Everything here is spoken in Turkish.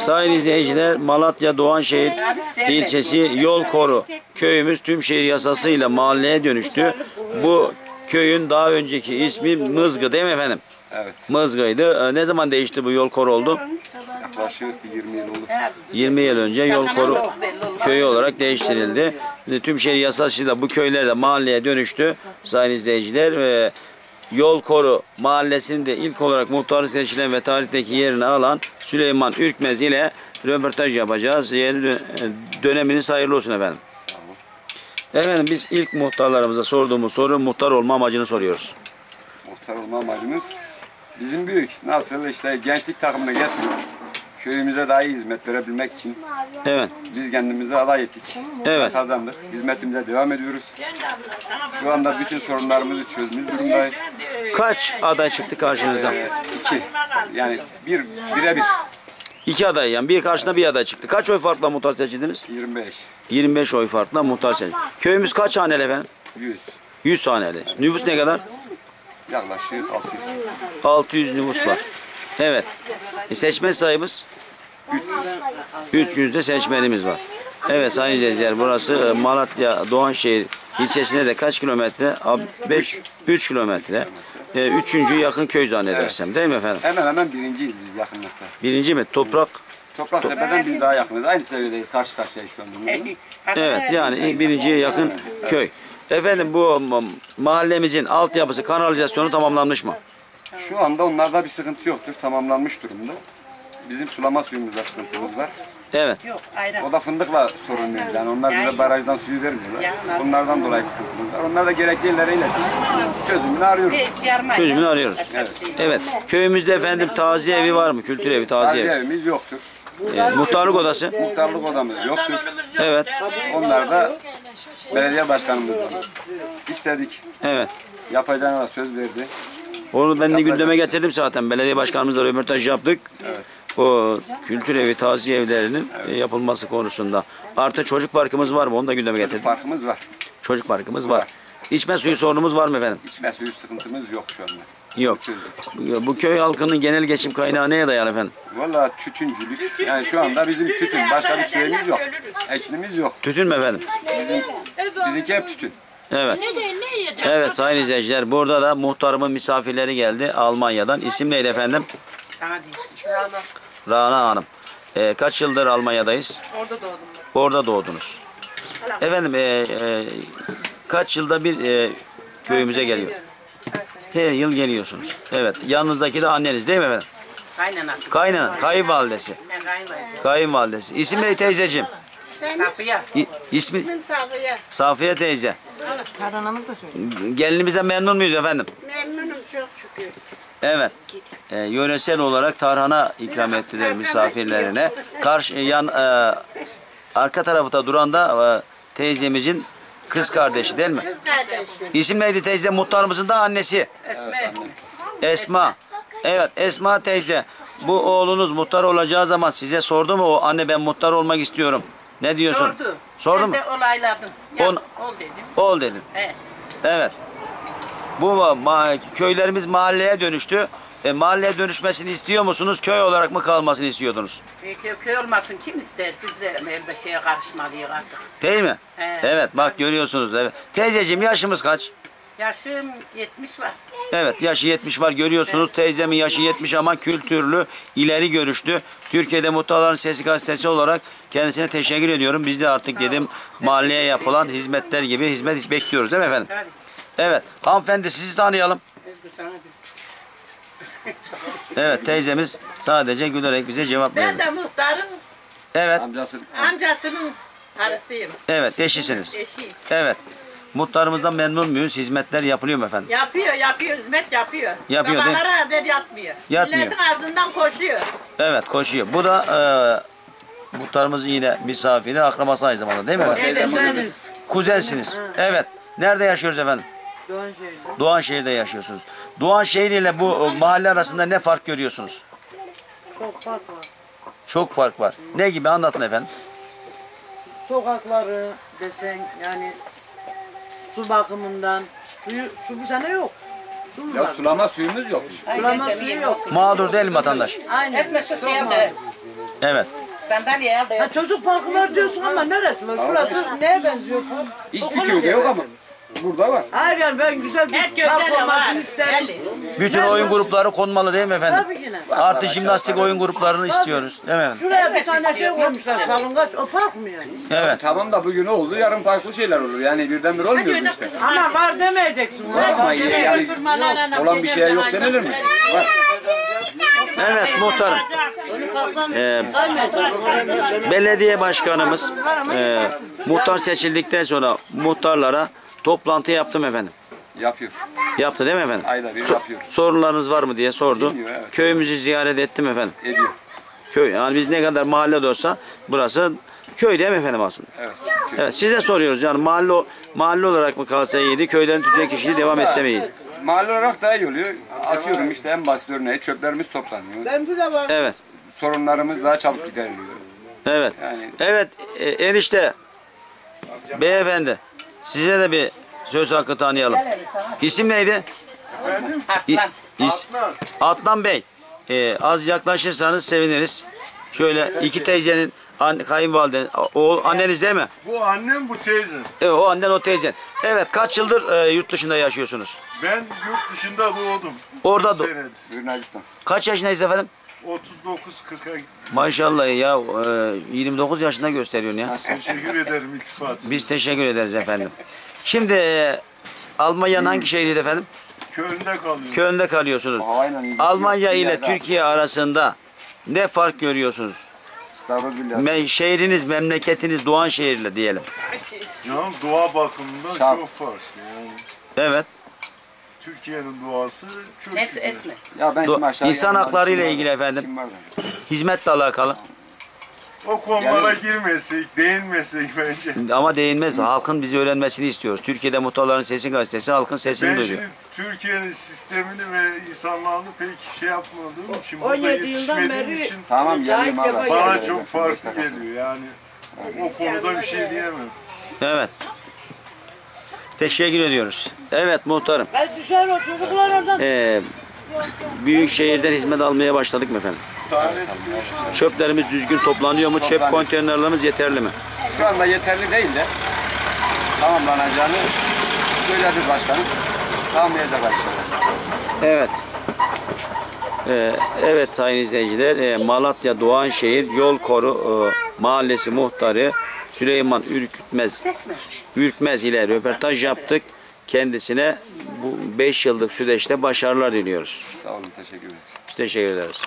Sayın izleyiciler Malatya Doğanşehir ilçesi Yol Koru köyümüz tüm şehir yasasıyla mahalleye dönüştü. Bu köyün daha önceki ismi Mızgı değil mi efendim? Evet. Mızgı'ydı. Ee, Ne zaman değişti bu Yol Koru oldu? Yaklaşık bir 20 yıl oldu. 20 yıl önce Yol Koru köyü olarak değiştirildi. Tüm şehir yasasıyla bu köyler de mahalleye dönüştü. Sayın izleyiciler ve Yol Koru mahallesinde ilk olarak muhtarı seçilen ve tarihteki yerini alan Süleyman Ürkmez ile röportaj yapacağız. Yeni dö- döneminiz hayırlı olsun efendim. Efendim biz ilk muhtarlarımıza sorduğumuz soru muhtar olma amacını soruyoruz. Muhtar olma amacımız bizim büyük. Nasıl işte gençlik takımını getirip köyümüze daha iyi hizmet verebilmek için Evet. biz kendimize aday ettik. Evet. Kazandık. Hizmetimize devam ediyoruz. Şu anda bütün sorunlarımızı çözmüş durumdayız. Kaç aday çıktı karşınıza? Ee, iki. Yani bir, birebir. İki aday yani bir karşına bir aday çıktı. Kaç oy farkla muhtar seçildiniz? 25, 25 oy farkla muhtar seçildi. Köyümüz kaç haneli efendim? 100. 100 haneli. Nüfus ne kadar? Yaklaşık 600. 600 nüfus var. Evet. E, seçmen sayımız? 300. 300 de seçmenimiz var. Evet sayın izleyiciler burası e, Malatya Doğanşehir ilçesine de kaç kilometre? 5 3 kilometre. E, üçüncü yakın köy zannedersem değil mi efendim? Hemen hemen birinciyiz biz yakınlıkta. Birinci mi? Toprak. Toprak Tepe'den biz daha yakınız. Aynı seviyedeyiz. Karşı karşıyayız şu anda. Evet yani birinciye yakın köy. Efendim bu ma- mahallemizin altyapısı kanalizasyonu tamamlanmış mı? Şu anda onlarda bir sıkıntı yoktur. Tamamlanmış durumda. Bizim sulama suyumuzda sıkıntımız var. Evet. Yok ayran. O da fındıkla sorunluyuz yani. Onlar bize barajdan suyu vermiyorlar. Bunlardan dolayı sıkıntımız var. Onlar da gerekli yerlere ilettik. Çözümünü arıyoruz. Çözümünü arıyoruz. Evet. Evet. Köyümüzde efendim taziye evi var mı? Kültür evi, taziye Taziye evi. evimiz yoktur. Evet. Muhtarlık odası. Muhtarlık odamız yoktur. Evet. Onlar da belediye başkanımızdan istedik. Evet. Yapacağına da söz verdi. Onu ben de gündeme getirdim zaten. Belediye başkanımızla röportaj yaptık. Evet. O kültür evi, taziye evlerinin e, yapılması konusunda. Artı çocuk parkımız var mı? Onu da gündeme Çocuk getirdim. parkımız var. Çocuk parkımız var. Var. İçme suyu sorunumuz var mı efendim? İçme suyu sıkıntımız yok şu anda. Yok. Çözdük. Bu köy halkının genel geçim kaynağı neye dayalı efendim? Valla tütüncülük. Yani şu anda bizim tütün. Başka bir şeyimiz yok. Ekinimiz yok. Tütün mü efendim? Bizimki hep tütün. Evet. Evet sayın izleyiciler burada da muhtarımın misafirleri geldi Almanya'dan. İsim neydi efendim? Hadi. Rana Hanım. Ee, kaç yıldır Almanya'dayız? Orada doğdum Orada doğdunuz. Efendim e, e, kaç yılda bir e, köyümüze geliyor? Her yıl geliyorsunuz. Evet. Yanınızdaki de anneniz değil mi efendim? Kaynanası. Kaynana, kayınvalidesi. Ben kaynanayım. Kayınvalidesi. İsim ne teyzeciğim? Safiye. İ, ismi Safiye. Safiye teyze. Kaynanamız da söylüyor. Gelinimizden memnun muyuz efendim? Memnunum çok şükür. Evet. E, yöresel olarak tarhana ikram ettiler misafirlerine. Karşı yan e, arka tarafta duran da e, teyzemizin kız kardeşi değil mi? Kız kardeşim. İsim neydi teyze? Muhtar mısın da annesi? Esme. Esma. Evet Esma teyze. Bu oğlunuz muhtar olacağı zaman size sordu mu o anne ben muhtar olmak istiyorum. Ne diyorsun? Sordu. Sordu ben mu? de olayladım. Ya, On- Ol dedim. Ol dedin. He. Evet. Bu ma- ma- köylerimiz mahalleye dönüştü. E, mahalleye dönüşmesini istiyor musunuz? Köy olarak mı kalmasını istiyordunuz? E, Köy, köy olmasın kim ister? Biz de elbe şeye karışmalıyız artık. Değil mi? He. Evet bak görüyorsunuz. Evet. Teyzeciğim yaşımız kaç? Yaşım 70 var. Evet yaşı 70 var görüyorsunuz. Teyzemin yaşı 70 ama kültürlü, ileri görüşlü. Türkiye'de Muhtarların Sesi Gazetesi olarak kendisine teşekkür ediyorum. Biz de artık dedim mahalleye yapılan hizmetler gibi hizmet bekliyoruz değil mi efendim? Hadi. Evet. Hanımefendi sizi tanıyalım. Evet teyzemiz sadece gülerek bize cevap Ben verdi. de muhtarın Evet. Amcası amcasının karısıyım. Evet eşisiniz. Eşiyim. Evet. Muhtarımızdan memnun muyuz? Hizmetler yapılıyor mu efendim? Yapıyor, yapıyor, hizmet yapıyor. Yapıyor, değil mi? Sabahlara kadar yatmıyor. Yatmıyor. Milletin ardından koşuyor. Evet koşuyor. Bu da e, muhtarımızın yine misafiri, akrabası aynı zamanda değil mi efendim? Teyzesiniz. Kuzensiniz. Evet. Nerede yaşıyoruz efendim? Doğanşehir'de yaşıyorsunuz. Doğanşehir ile bu e, mahalle arasında ne fark görüyorsunuz? Çok fark var. Çok fark var. Ne gibi anlatın efendim. Sokakları desen yani su bakımından suyu su bu sene yok. Su Ya var. sulama suyumuz yok. Sulama suyu yok. Mağdur değil mi vatandaş? Aynen. Esme şu Çok şeye mağdur. de Evet. Sandalye al da Ha, çocuk parkı var diyorsun ama neresi var? Şurası neye benziyor? Hiçbir köyde yok ama burada var. Hayır yani ben güzel Her bir olmasını isterim. Bütün oyun grupları konmalı değil mi efendim? Tabii ki? Artı jimnastik oyun gruplarını istiyoruz. Değil mi efendim? Şuraya bir tane şey koymuşlar salıngaç. O park mı yani? Evet. Tamam da bugün oldu yarın farklı şeyler olur. Yani birden bir olmuyor bu işte. Ama var demeyeceksin. Var, Ama var yani demeyeceksin. olan bir şeye yok denilir mi? Var. Evet muhtarım. Ee, belediye başkanımız e, muhtar seçildikten sonra muhtarlara toplantı yaptım efendim. Yapıyor. Yaptı değil mi efendim? Ayda bir So- yapıyor. sorunlarınız var mı diye sordu. Dinliyor, evet. Köyümüzü ziyaret ettim efendim. Ediyor. Köy yani biz ne kadar mahalle de olsa burası köy değil mi efendim aslında? Evet. Evet size soruyoruz yani mahalle mahalle olarak mı kalsa iyiydi, köyden tütülen kişiliği devam etse mi iyiydi? Mahalle olarak daha iyi oluyor. Atıyorum işte en basit örneği çöplerimiz toplanıyor. Ben bir de var. Evet. Sorunlarımız daha çabuk gideriliyor. Evet. Yani- Evet e, enişte beyefendi size de bir söz hakkı tanıyalım. İsim neydi? İ- Atlan. is- Adnan Bey. E, az yaklaşırsanız seviniriz. Şöyle iki teyzenin an, kayınvalide, o anneniz değil mi? Bu annem bu teyzem. Evet, o annen o teyzen. Evet kaç yıldır e, yurt dışında yaşıyorsunuz? Ben yurt dışında doğdum. Orada Bir do- senedir. Buyurun Aydın. Kaç yaşındayız efendim? 39-40'a Maşallah ya e, 29 yaşında gösteriyorsun ya. teşekkür ederim iltifat. Biz teşekkür ederiz efendim. Şimdi e, Almanya'nın hangi şehriydi efendim? Köyünde kalıyorum. Köln'de kalıyorsunuz. İlgisi Almanya ile. Türkiye arasında ne fark görüyorsunuz? Estağfurullah. Me- şehriniz, memleketiniz Doğan şehirle diyelim. Canım doğa bakımından Şart. çok farklı. Yani Evet. Türkiye'nin doğası çok Es, güzel. esme. Ya ben Do- şimdi aşağıya İnsan yanımda hakları ile ilgili efendim. Kim var? Hizmetle alakalı. O konulara girmesek, değinmesek bence. Ama değinmez. Halkın bizi öğrenmesini istiyoruz. Türkiye'de Muhtarların Sesi gazetesi halkın sesini Ben duyuyor. şimdi Türkiye'nin sistemini ve insanlarını pek şey yapmadığım için, 17 burada yıldan yetişmediğim beri- için Tamam ilk abi. bana geldim. çok farklı geliyor yani. O konuda bir şey diyemem. Evet. Teşekkür ediyoruz. Evet muhtarım. Ben düşer o çocuklar oradan. Ee, büyük şehirden hizmet almaya başladık mı efendim? Çöplerimiz düzgün toplanıyor mu? Çöp Toplanıyor. konteynerlerimiz yeterli mi? Şu anda yeterli değil de tamamlanacağını söyledi başkanım. Tamamlayacaklar inşallah. Evet. Ee, evet sayın izleyiciler, e, Malatya Doğanşehir Yol Koru e, Mahallesi Muhtarı Süleyman Ürkütmez Ses mi? Ürkmez ile röportaj yaptık. Kendisine bu 5 yıllık süreçte başarılar diliyoruz. Sağ olun teşekkür ederiz. Teşekkür ederiz.